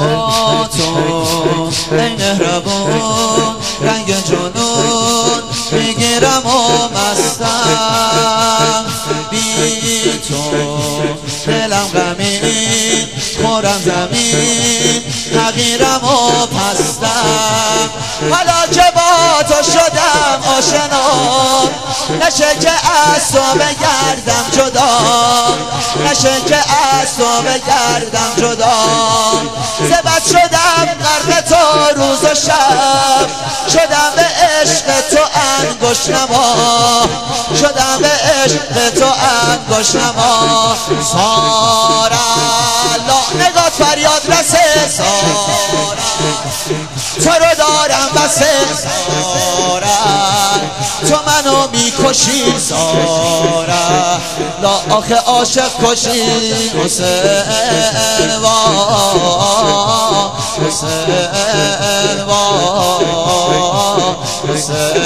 با تو ای مهربون رنگ جنون می‌گیرم و مستم بی تو دلم غمین خورم زمین حقیرم و پستم حالا تو شدم آشنا. نشه که از تو بگردم جدا. نشه که از تو بگردم جدا. زبت شدم غرق تو روز و شب. شدم به عشق تو انگوش نما. شدم به عشق تو انگوش نما. سارا لا نگاه فریاد رسه. سارا. تو رو دارم بسه. سارا تو منو می‌کشی. سارا لا آخه عاشق کشی. حسین وا. حسین وا. حسین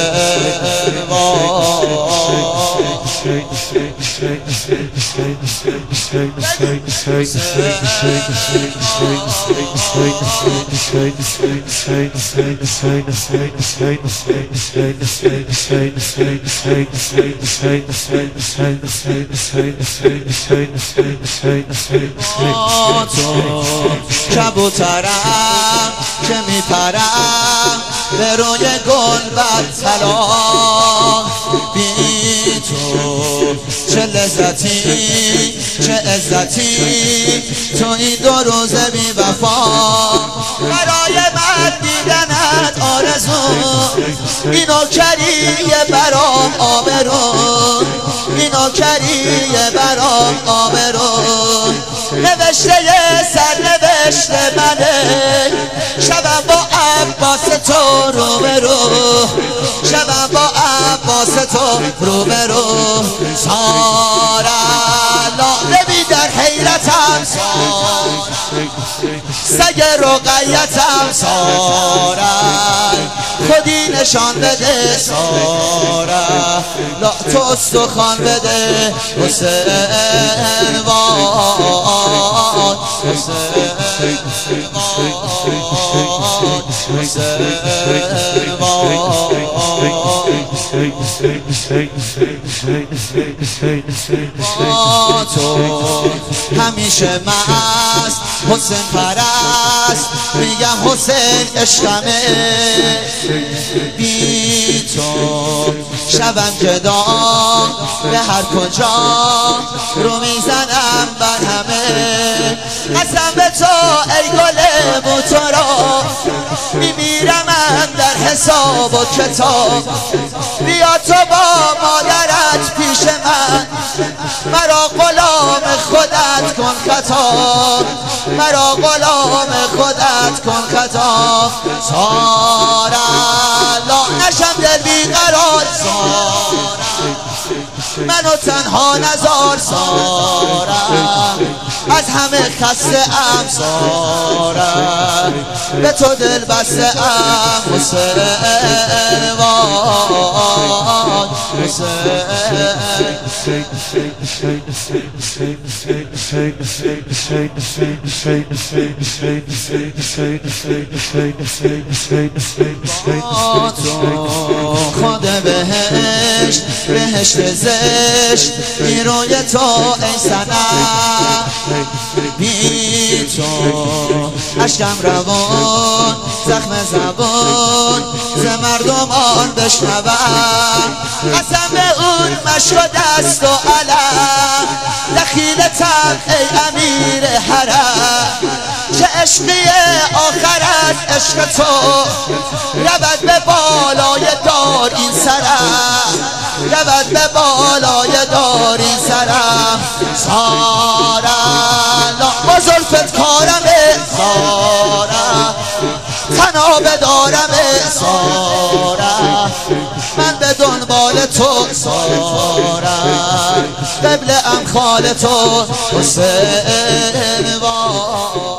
تو کبوترم که میپرم به روی گل طلا بی تو چه لذتی چه عزتی. تو این دو روزه بی وفا برای من دیدنت آرزو. اینو کریه برام آبرون اینو کریه برام آبرون نوشته سر نوشته منه. عباس تو رو برو شبم با عباس تو رو برو سارا لا در حیرتم سارا. سگ رقیتم سارا خودی نشان بده سارا. لا تو استخوان بده حسین وای حسین با تو همیشه مست. حسین پرست میگم حسین عشقمه. بی تو شبم جدا به هر کجا رو می‌زنم بر همه. قسم به تو ای گل موتورا میمیرم در حساب و کتاب. بیا تو با کن خطاب مرا غلام خودت کن خطاب سارا لا نشم دل بیقرار. سارا منو تنها نزار. سارا از همه خسته ام. سارا به تو دل بسته ام. حسین خود بهشت بهشت زشت روی تو ای سنم بی تو عشقم روان زخم زبان ز مردمان بشنوم. قسم به اون مشک دست و علم. دخیلتم ای امیر حرم. چه عشقی آخرت عشق تو. رود به بالای دار این سرم. رود به بالای دار این سرم. سارا دنبال تو سارا. قبل ام خال تو حسین وای.